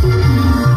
Yeah.